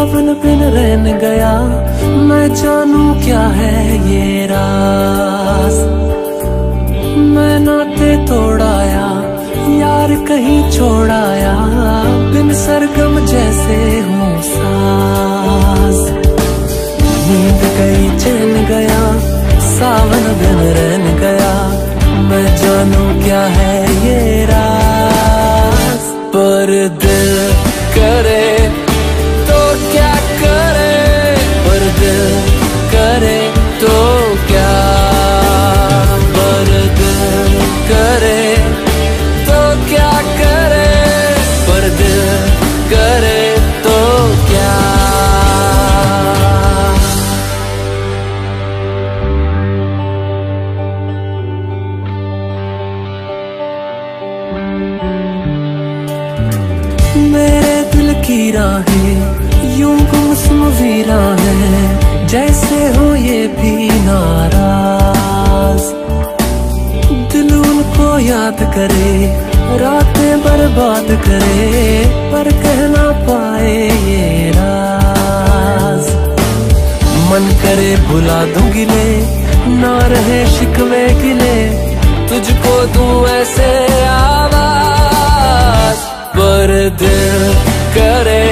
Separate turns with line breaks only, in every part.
सावन बिन रहन गया। मैं जानू क्या है ये रास? मैं नाते तोड़ाया, यार कहीं छोड़ाया, बिन सरगम जैसे हूँ सास। नींद गई, चैन गया, सावन बिन रहन गया। मैं जानू क्या है ये रास? पर दिल मेरे दिल की राहें, यूँ गुमसुम वीरा है, जैसे हो ये भी नाराज़। दिल उनको याद करे, रातें बर्बाद करे, पर कह ना पाए ये राज। मन करे भुला दूँ गिले, ना रहे शिकवे गिले, तुझको दूँ ऐसे आवाज़ पर दिल करे।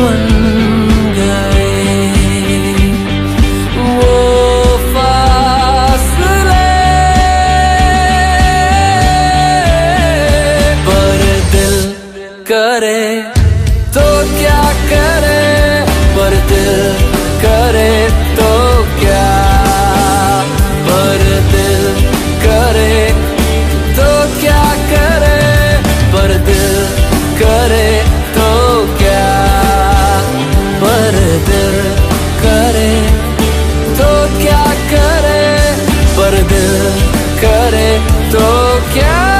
बन गए। वो दिल करे तो क्या करे? forget